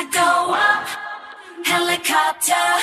I go up, helicopter.